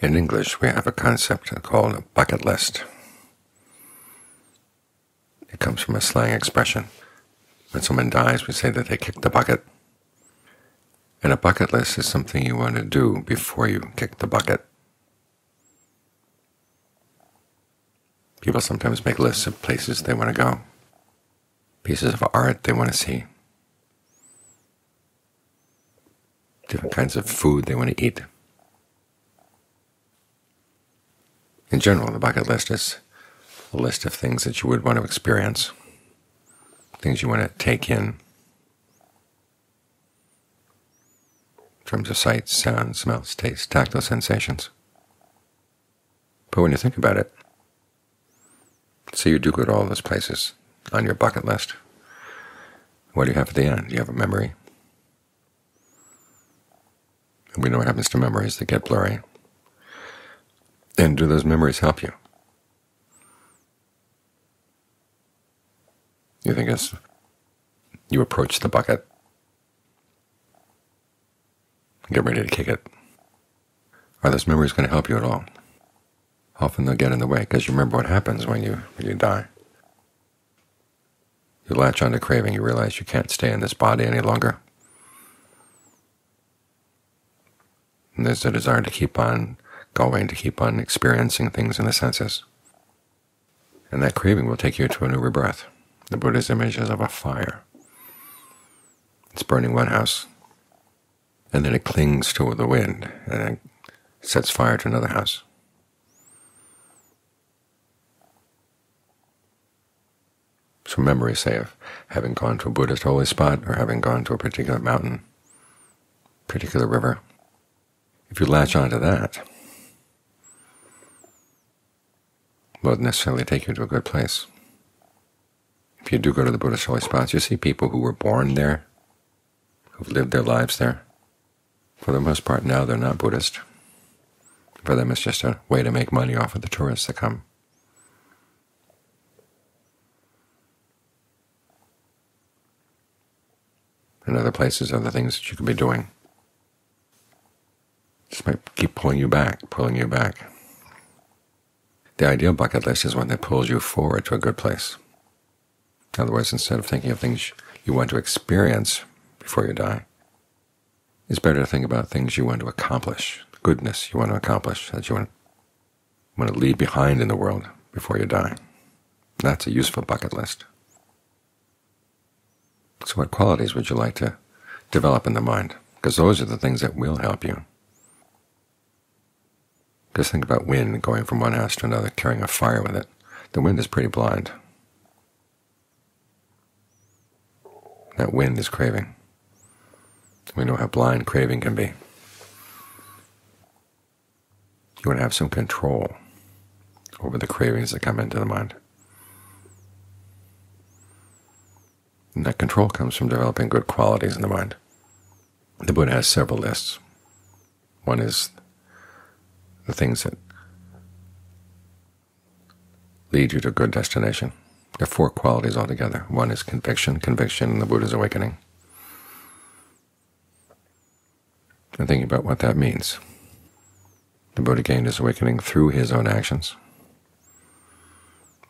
In English, we have a concept called a bucket list. It comes from a slang expression. When someone dies, we say that they kicked the bucket. And a bucket list is something you want to do before you kick the bucket. People sometimes make lists of places they want to go, pieces of art they want to see, different kinds of food they want to eat. In general, the bucket list is a list of things that you would want to experience, things you want to take in, in terms of sights, sounds, smells, tastes, tactile sensations. But when you think about it, say you do go to all those places on your bucket list, what do you have at the end? Do you have a memory? And we know what happens to memories. They get blurry. And do those memories help you? You think as you approach the bucket, get ready to kick it, are those memories going to help you at all? Often they'll get in the way because you remember what happens when you when you die. You latch onto craving, you realize you can't stay in this body any longer. And there's a desire to keep on going, to keep on experiencing things in the senses. And that craving will take you to a new rebirth. The Buddha's image is of a fire. It's burning one house, and then it clings to the wind, and sets fire to another house. So memories say of having gone to a Buddhist holy spot or having gone to a particular mountain, particular river. If you latch onto that, won't necessarily take you to a good place. If you do go to the Buddhist holy spots, you see people who were born there, who've lived their lives there. For the most part now they're not Buddhist. For them it's just a way to make money off of the tourists that come. And other places, other things that you could be doing. Just might keep pulling you back, pulling you back. The ideal bucket list is one that pulls you forward to a good place. In other words, instead of thinking of things you want to experience before you die, it's better to think about things you want to accomplish, goodness you want to accomplish, that you want, want to leave behind in the world before you die. That's a useful bucket list. So what qualities would you like to develop in the mind? Because those are the things that will help you. Just think about wind going from one house to another, carrying a fire with it. The wind is pretty blind. That wind is craving. We know how blind craving can be. You want to have some control over the cravings that come into the mind. And that control comes from developing good qualities in the mind. The Buddha has several lists. One is the things that lead you to a good destination. There are four qualities altogether. One is conviction, conviction in the Buddha's awakening. And thinking about what that means. The Buddha gained his awakening through his own actions,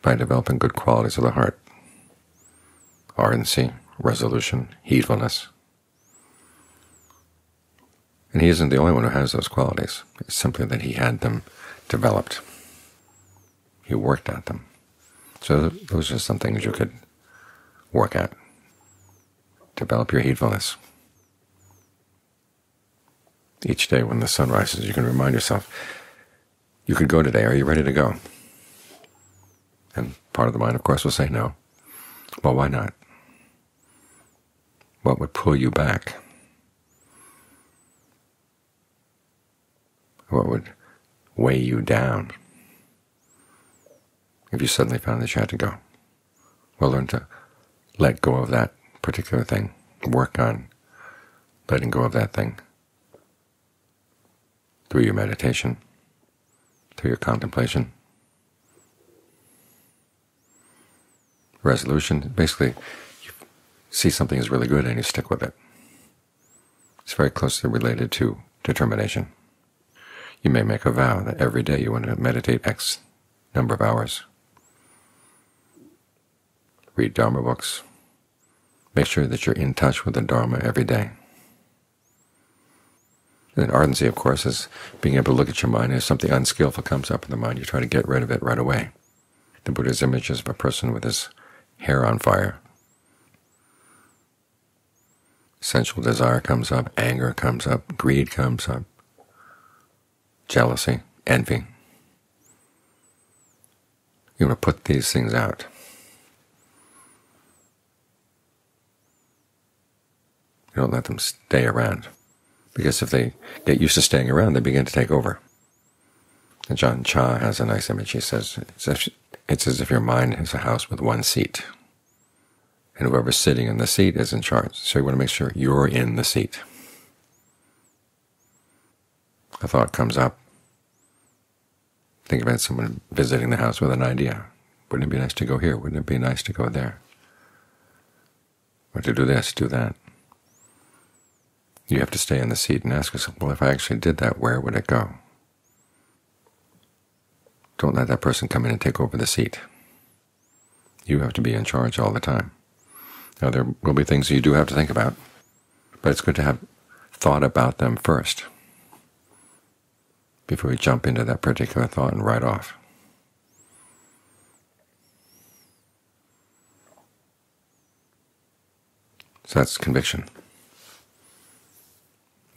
by developing good qualities of the heart, ardency, resolution, heedfulness, and he isn't the only one who has those qualities. It's simply that he had them developed. He worked at them. So those are some things you could work at. Develop your heedfulness. Each day when the sun rises, you can remind yourself, you could go today. Are you ready to go? And part of the mind, of course, will say no. Well, why not? What would pull you back? What would weigh you down if you suddenly found that you had to go. Well, learn to let go of that particular thing, work on letting go of that thing through your meditation, through your contemplation. Resolution, basically, you see something is really good and you stick with it. It's very closely related to determination You may make a vow that every day you want to meditate X number of hours. Read Dharma books. Make sure that you're in touch with the Dharma every day. And ardency, of course, is being able to look at your mind If something unskillful comes up in the mind. You try to get rid of it right away. The Buddha's image is of a person with his hair on fire. Sensual desire comes up, anger comes up, greed comes up, jealousy, envy. You want to put these things out. You don't let them stay around, because if they get used to staying around, they begin to take over. And Ajaan Chah has a nice image. He says, it's as, if, it's as if your mind is a house with one seat, and whoever's sitting in the seat is in charge. So you want to make sure you're in the seat. A thought comes up, Think about someone visiting the house with an idea. Wouldn't it be nice to go here? Wouldn't it be nice to go there? Or to do this, do that? You have to stay in the seat and ask yourself, well, if I actually did that, where would it go? Don't let that person come in and take over the seat. You have to be in charge all the time. Now, there will be things you do have to think about, but it's good to have thought about them first before we jump into that particular thought and right off. So that's conviction.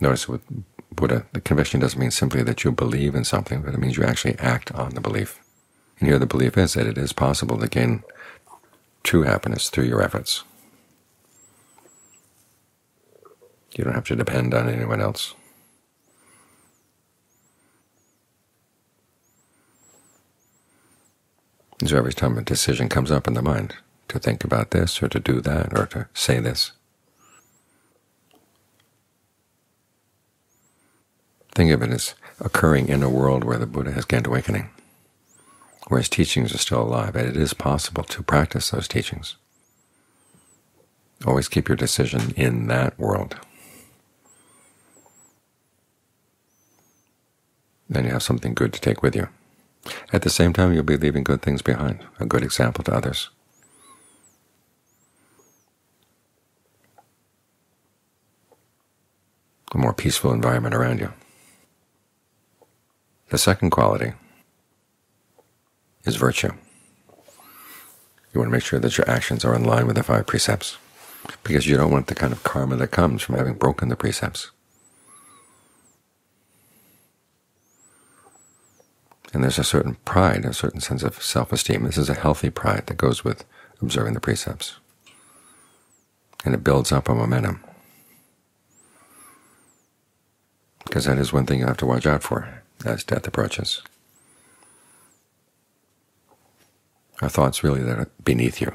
Notice with Buddha, the conviction doesn't mean simply that you believe in something, but it means you actually act on the belief. And here the belief is that it is possible to gain true happiness through your efforts. You don't have to depend on anyone else. And so every time a decision comes up in the mind, to think about this or to do that or to say this, think of it as occurring in a world where the Buddha has gained awakening, where his teachings are still alive, and it is possible to practice those teachings. Always keep your decision in that world. Then you have something good to take with you. At the same time, you'll be leaving good things behind, a good example to others. A more peaceful environment around you. The second quality is virtue. You want to make sure that your actions are in line with the five precepts, because you don't want the kind of karma that comes from having broken the precepts. And there's a certain pride, a certain sense of self-esteem. This is a healthy pride that goes with observing the precepts. And it builds up a momentum. Because that is one thing you have to watch out for as death approaches. Are thoughts really that are beneath you?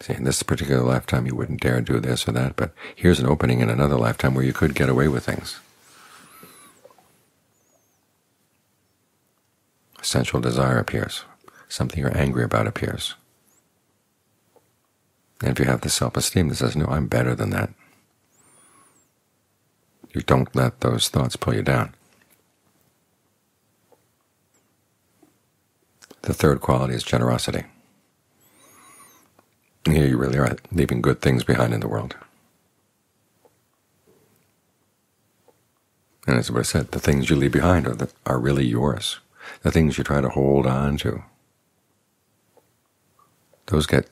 See, in this particular lifetime you wouldn't dare do this or that, but here's an opening in another lifetime where you could get away with things. Sensual desire appears, something you're angry about appears. And if you have the self-esteem that says, no, I'm better than that, you don't let those thoughts pull you down. The third quality is generosity. Here you really are leaving good things behind in the world. And as I said, the things you leave behind are, the, are really yours the things you try to hold on to, those get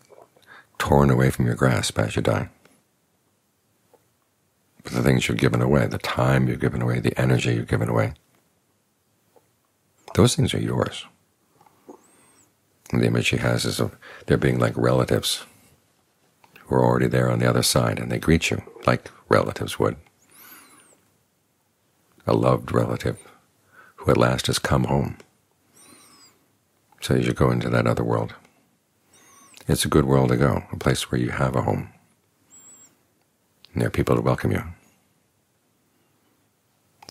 torn away from your grasp as you die. But the things you've given away, the time you've given away, the energy you've given away, those things are yours. And the image he has is of there being like relatives who are already there on the other side, and they greet you like relatives would. A loved relative who at last has come home so as you go into that other world. It's a good world to go, a place where you have a home. And there are people to welcome you.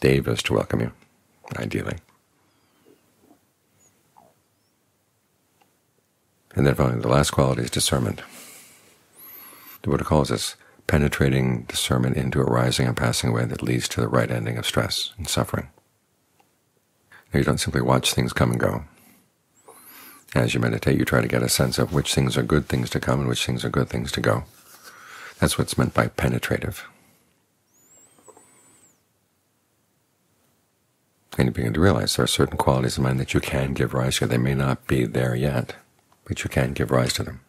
Devas to welcome you, ideally. And then finally, the last quality is discernment. The Buddha calls this penetrating discernment into arising and passing away that leads to the right ending of stress and suffering. Now, you don't simply watch things come and go. As you meditate, you try to get a sense of which things are good things to come and which things are good things to go. That's what's meant by penetrative. And you begin to realize there are certain qualities of mind that you can give rise to. They may not be there yet, but you can give rise to them.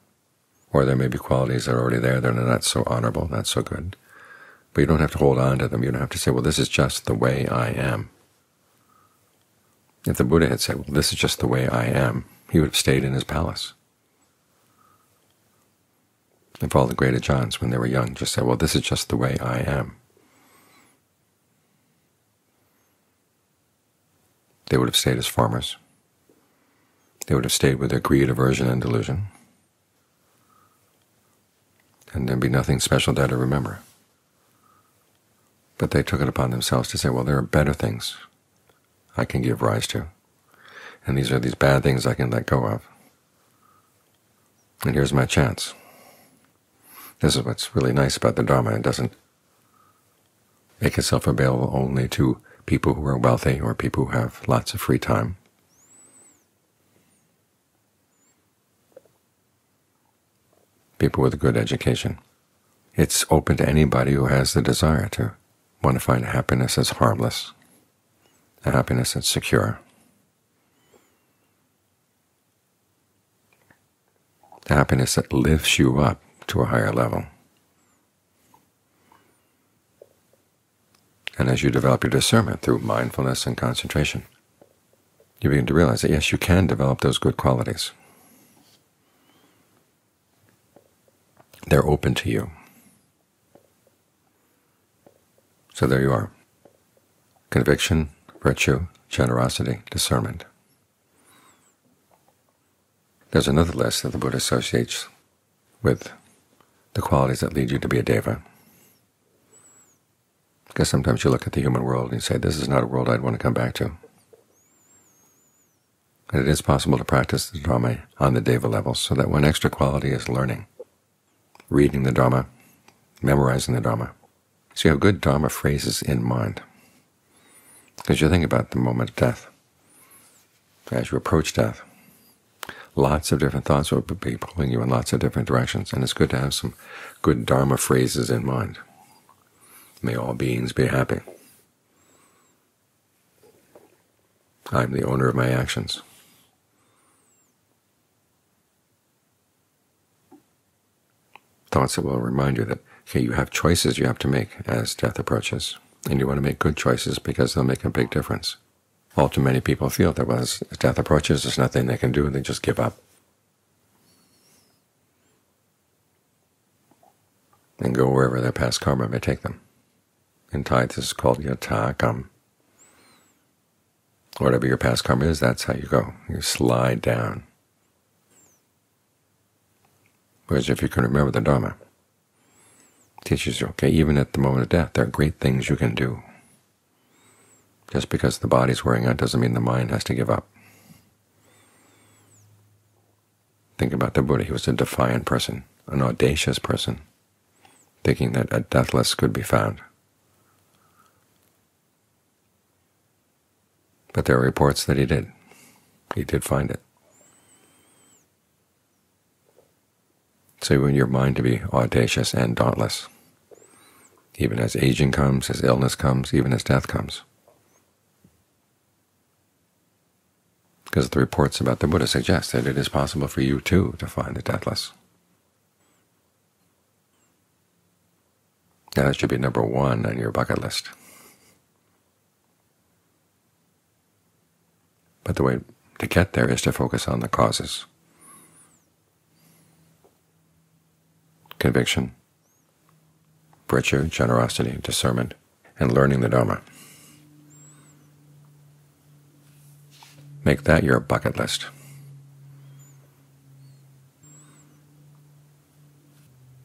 Or there may be qualities that are already there that are not so honorable, not so good. But you don't have to hold on to them. You don't have to say, well, this is just the way I am. If the Buddha had said, well, this is just the way I am, he would have stayed in his palace. If all the great Ajaans, when they were young, just said, well, this is just the way I am, they would have stayed as farmers. They would have stayed with their greed, aversion, and delusion, and there'd be nothing special there to remember. But they took it upon themselves to say, well, there are better things I can give rise to, and these are these bad things I can let go of. And here's my chance. This is what's really nice about the Dharma. It doesn't make itself available only to people who are wealthy or people who have lots of free time. People with a good education. It's open to anybody who has the desire to want to find happiness that's harmless, a happiness that's secure, happiness that lifts you up to a higher level. And as you develop your discernment through mindfulness and concentration, you begin to realize that, yes, you can develop those good qualities. They're open to you. So there you are. Conviction, virtue, generosity, discernment. There's another list that the Buddha associates with the qualities that lead you to be a deva. Because sometimes you look at the human world and you say, this is not a world I'd want to come back to. And it is possible to practice the Dharma on the Deva level, so that one extra quality is learning, reading the Dharma, memorizing the Dharma. So you have good Dharma phrases in mind. Because you think about the moment of death, as you approach death, lots of different thoughts will be pulling you in lots of different directions, and it's good to have some good Dharma phrases in mind. May all beings be happy. I am the owner of my actions. Thoughts that will remind you that okay, you have choices you have to make as death approaches, and you want to make good choices because they'll make a big difference. All too many people feel that when death approaches, there's nothing they can do, and they just give up. and go wherever their past karma may take them. In Thai, this is called yatakam. Whatever your past karma is, that's how you go. You slide down. Whereas if you can remember the Dharma, teaches you, okay, even at the moment of death, there are great things you can do. Just because the body's wearing out doesn't mean the mind has to give up. Think about the Buddha. He was a defiant person, an audacious person, thinking that a deathless could be found. But there are reports that he did. He did find it. So you want your mind to be audacious and dauntless, even as aging comes, as illness comes, even as death comes. Because the reports about the Buddha suggest that it is possible for you, too, to find the deathless. Now that should be number one on your bucket list. But the way to get there is to focus on the causes. Conviction, virtue, generosity, discernment, and learning the Dharma. Make that your bucket list.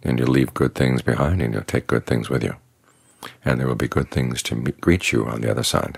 And you'll leave good things behind, and you'll take good things with you. And there will be good things to meet, greet you on the other side.